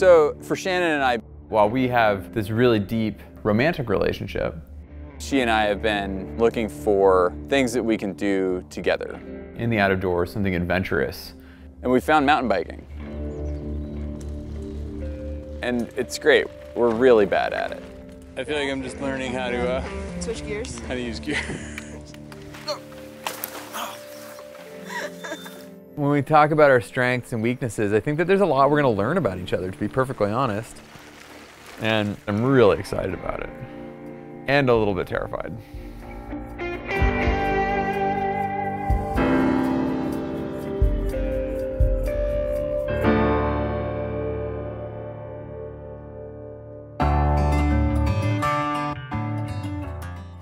So for Shannon and I, While we have this really deep romantic relationship, she and I have been looking for things that we can do together. in the out of doors, something adventurous, And we found mountain biking. And it's great. We're really bad at it. I feel like I'm just learning how to uh, Switch gears. how to use gear. when we talk about our strengths and weaknesses, I think that there's a lot we're going to learn about each other, to be perfectly honest. And I'm really excited about it. And a little bit terrified.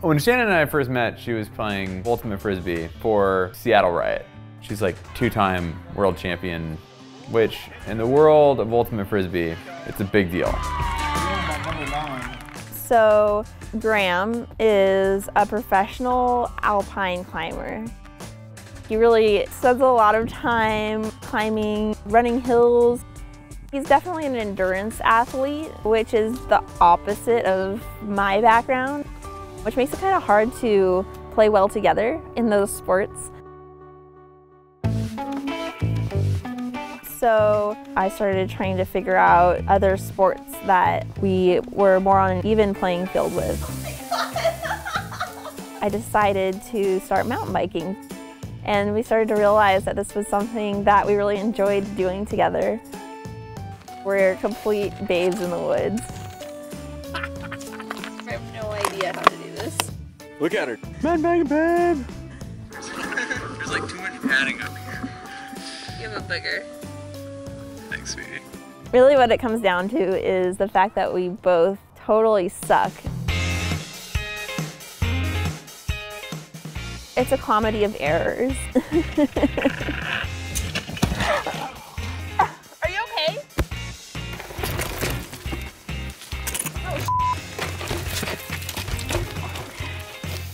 When Shannon and I first met, she was playing Ultimate Frisbee for Seattle Riot. She's like two-time world champion, which in the world of Ultimate Frisbee, it's a big deal. So, Graham is a professional alpine climber. He really spends a lot of time climbing, running hills. He's definitely an endurance athlete, which is the opposite of my background, which makes it kind of hard to play well together in those sports. So I started trying to figure out other sports that we were more on an even playing field with. I decided to start mountain biking. And we started to realize that this was something that we really enjoyed doing together. We're complete babes in the woods. I have no idea how to do this. Look at her. Man, bang, babe! There's like too much padding up here. You have a booger. Thanks, sweetie. Really, what it comes down to is the fact that we both totally suck. It's a comedy of errors.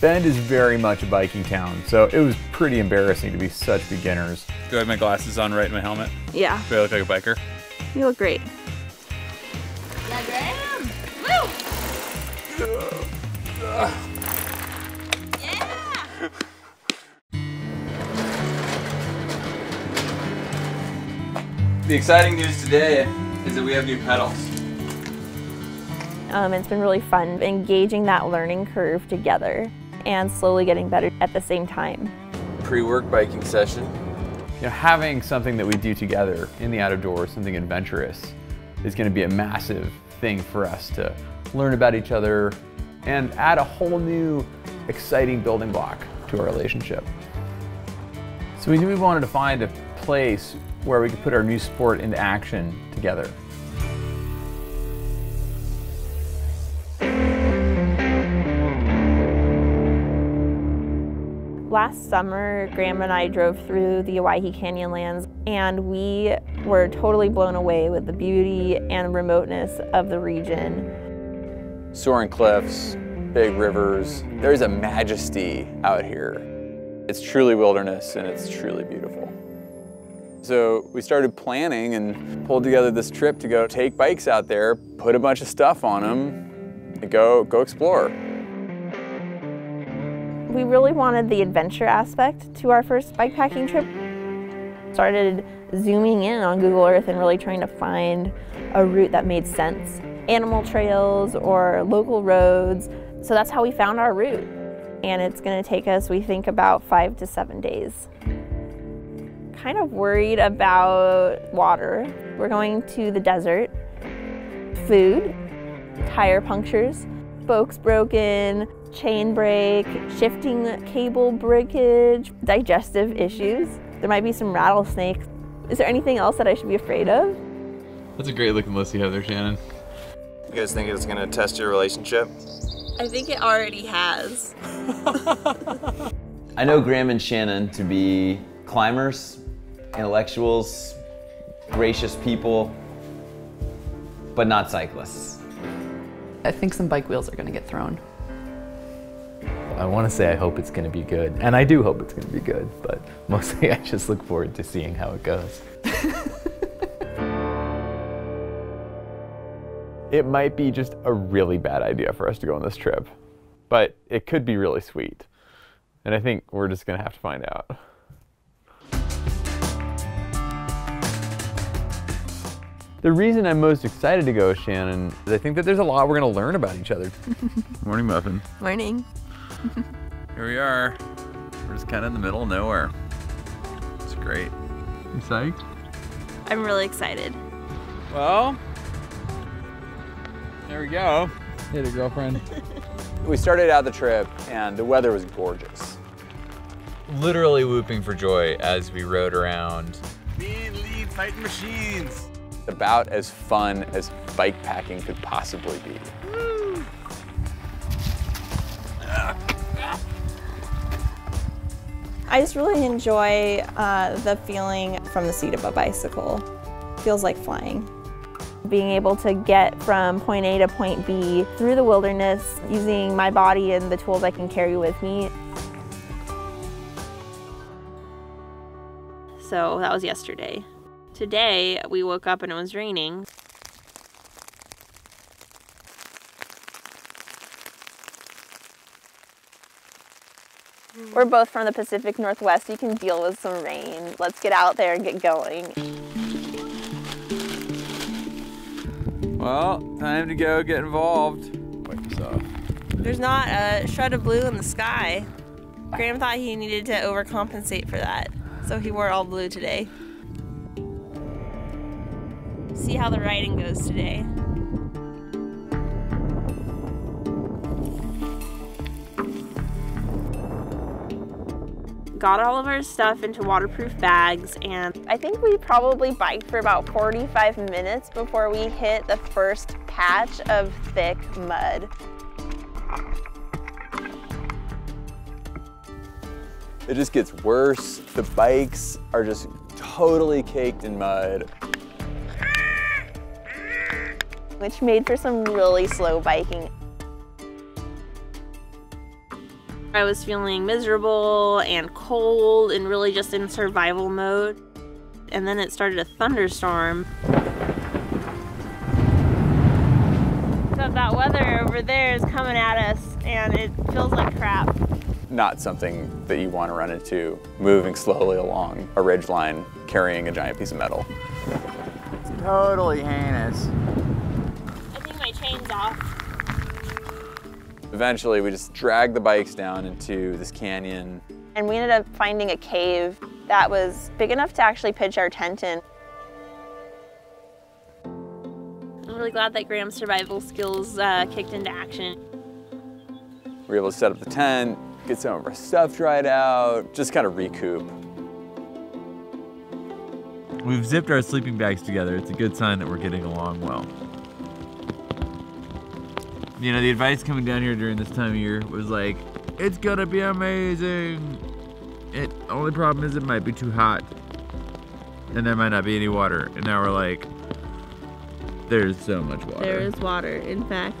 Bend is very much a biking town, so it was pretty embarrassing to be such beginners. Do I have my glasses on right in my helmet? Yeah. Do I look like a biker? You look great. Yeah, Graham! Woo! Yeah! The exciting news today is that we have new pedals. Um, it's been really fun engaging that learning curve together and slowly getting better at the same time. Pre-work biking session. You know, having something that we do together in the out of doors, something adventurous, is going to be a massive thing for us to learn about each other and add a whole new exciting building block to our relationship. So we knew we wanted to find a place where we could put our new sport into action together. Last summer, Graham and I drove through the Owyhee Canyonlands and we were totally blown away with the beauty and remoteness of the region. Soaring cliffs, big rivers. There's a majesty out here. It's truly wilderness and it's truly beautiful. So we started planning and pulled together this trip to go take bikes out there, put a bunch of stuff on them, and go, go explore. We really wanted the adventure aspect to our first bikepacking trip. Started zooming in on Google Earth and really trying to find a route that made sense. Animal trails or local roads. So that's how we found our route. And it's gonna take us, we think, about five to seven days. Kind of worried about water. We're going to the desert. Food, tire punctures, spokes broken, chain break, shifting cable breakage, digestive issues. There might be some rattlesnakes. Is there anything else that I should be afraid of? That's a great looking list you have there, Shannon. You guys think it's gonna test your relationship? I think it already has. I know Graham and Shannon to be climbers, intellectuals, gracious people, but not cyclists. I think some bike wheels are going to get thrown. I want to say I hope it's going to be good, and I do hope it's going to be good, but mostly I just look forward to seeing how it goes. it might be just a really bad idea for us to go on this trip, but it could be really sweet. And I think we're just gonna have to find out. The reason I'm most excited to go, Shannon, is I think that there's a lot we're gonna learn about each other. Morning, Muffin. Morning. Here we are. We're just kind of in the middle of nowhere. It's great. You psyched? I'm really excited. Well, there we go. Hit it, girlfriend. We started out the trip and the weather was gorgeous. Literally whooping for joy as we rode around. Me and lead fighting machines. About as fun as bike packing could possibly be. Ah. I just really enjoy uh, the feeling from the seat of a bicycle. Feels like flying. Being able to get from point A to point B through the wilderness using my body and the tools I can carry with me. So that was yesterday. Today we woke up and it was raining. We're both from the Pacific Northwest. You can deal with some rain. Let's get out there and get going. Well, time to go get involved. Wipe this off. There's not a shred of blue in the sky. Graham thought he needed to overcompensate for that, so he wore all blue today. See how the riding goes today. Got all of our stuff into waterproof bags and I think we probably biked for about 45 minutes before we hit the first patch of thick mud. It just gets worse. The bikes are just totally caked in mud. which made for some really slow biking. I was feeling miserable and cold and really just in survival mode. And then it started a thunderstorm. So that weather over there is coming at us and it feels like crap. Not something that you want to run into moving slowly along a ridge line carrying a giant piece of metal. It's totally heinous. I think my chain's off. Eventually, we just dragged the bikes down into this canyon. And we ended up finding a cave that was big enough to actually pitch our tent in. I'm really glad that Graham's survival skills uh, kicked into action. We were able to set up the tent, get some of our stuff dried out, just kind of recoup. We've zipped our sleeping bags together. It's a good sign that we're getting along well. You know, the advice coming down here during this time of year was like, it's gonna be amazing. It only problem is it might be too hot. And there might not be any water. And now we're like, there's so much water. There is water. In fact,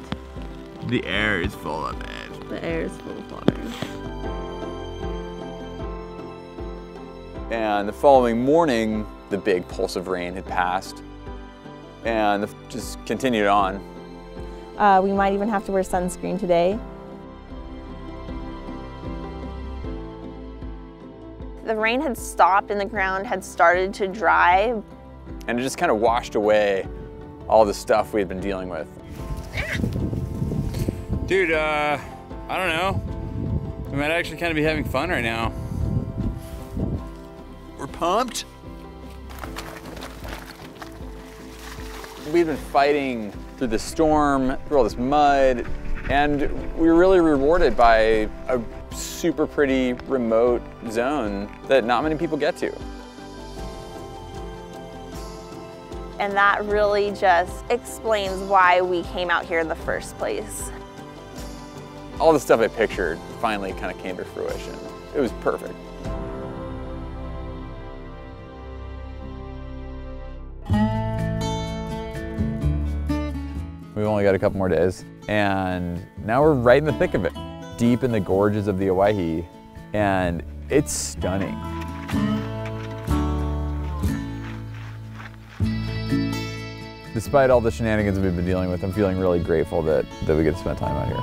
The air is full of it. the air is full of water. And the following morning, the big pulse of rain had passed and just continued on. Uh, we might even have to wear sunscreen today. The rain had stopped and the ground had started to dry. And it just kind of washed away all the stuff we had been dealing with. Dude, uh, I don't know. We might actually kind of be having fun right now. We're pumped. We've been fighting through the storm, through all this mud, and we were really rewarded by a super pretty remote zone that not many people get to. And that really just explains why we came out here in the first place. all the stuff I pictured finally kind of came to fruition. It was perfect. We've only got a couple more days, and now we're right in the thick of it, deep in the gorges of the Owyhee, and it's stunning. Despite all the shenanigans we've been dealing with, I'm feeling really grateful that, that we get to spend time out here.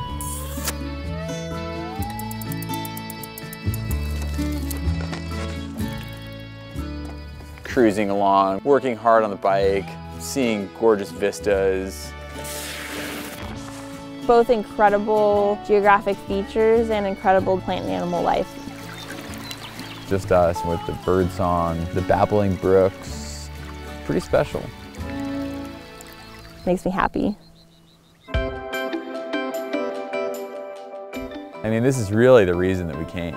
Cruising along, working hard on the bike, seeing gorgeous vistas, Both incredible geographic features and incredible plant and animal life. just us with the bird song, the babbling brooks. Pretty special. Makes me happy. I mean, this is really the reason that we came.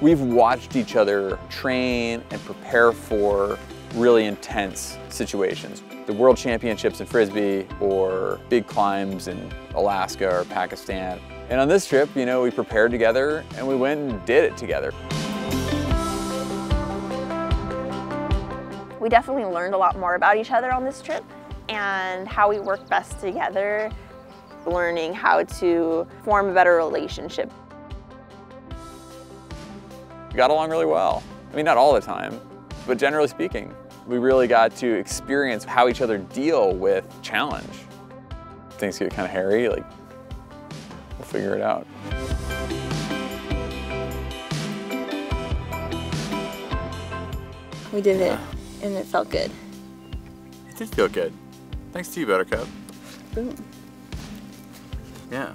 We've watched each other train and prepare for really intense situations. The World Championships in Frisbee or big climbs in Alaska or Pakistan. And on this trip, you know, we prepared together and we went and did it together. We definitely learned a lot more about each other on this trip and how we work best together, learning how to form a better relationship. We got along really well. I mean, not all the time, but generally speaking, we really got to experience how each other deal with challenge. Things get kind of hairy, like, we'll figure it out. We did it, and it felt good. It did feel good. Thanks to you, Buttercup. Boom. Yeah.